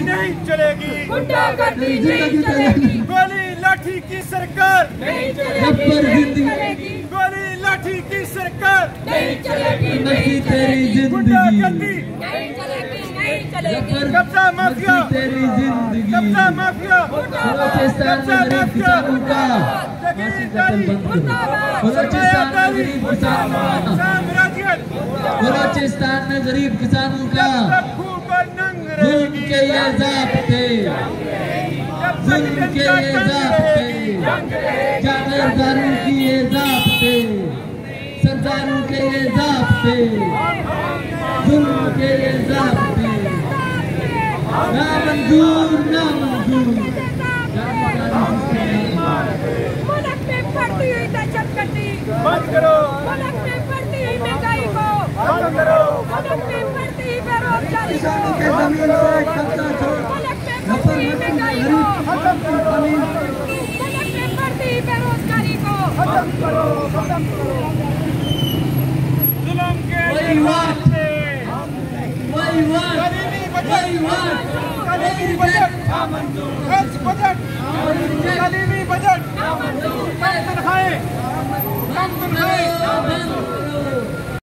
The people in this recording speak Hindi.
नहीं चलेगी। गुंडागर्दी नहीं चलेगी। गोली लाठी की सरकार। नहीं चलेगी। नहीं चलेगी। गोली लाठी की सरकार। नहीं चलेगी। नहीं चलेगी। गुंडागर्दी। नहीं चलेगी। नहीं चलेगी। कब्जा माफिया। तेरी ज़िंदगी कब्जा माफिया। बलोचिस्तान में गरीब किसानों का फांसी का कत्ल बंद करो बलोचिस्तान में गरीब किसानों का तक जुल्म के ये रहेगी जागीरदारों की ये जाब्ते सरदारों के ये जाब्ते जुल्म के ये जाब्ते ना मंजूर ना मंजूर। बंद करो। जुल्म के वही बात गरीबी बचत वही बात गरीबी बजट बजट गरीबी